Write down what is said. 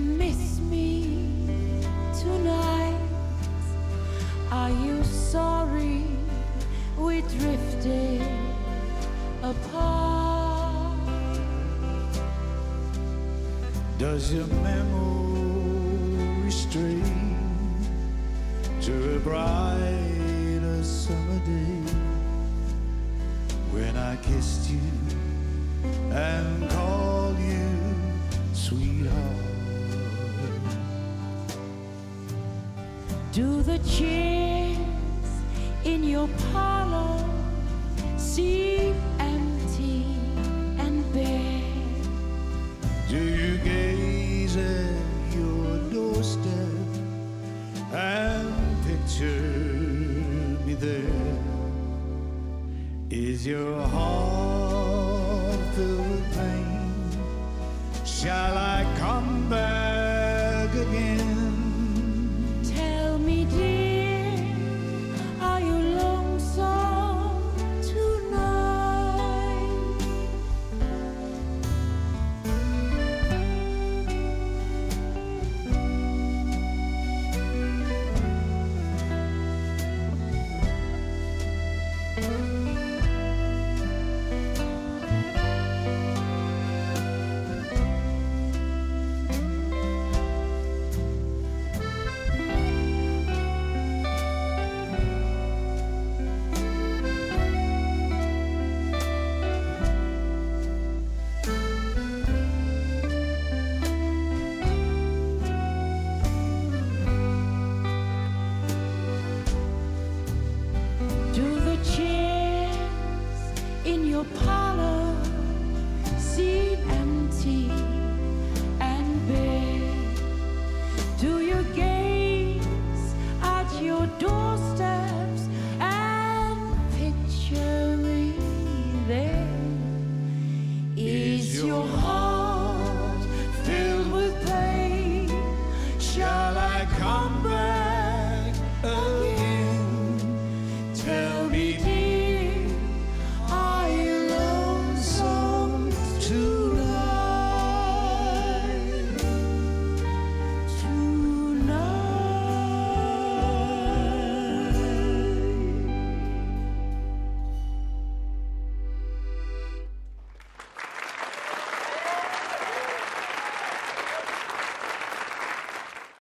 Miss me tonight? Are you sorry we drifted apart? Does your memory stray to a brighter summer day when I kissed you and called you sweetheart? Do the chairs in your parlor seem empty and bare? Do you gaze at your doorstep and picture me there? Is your heart filled with pain? Shall I come back? your.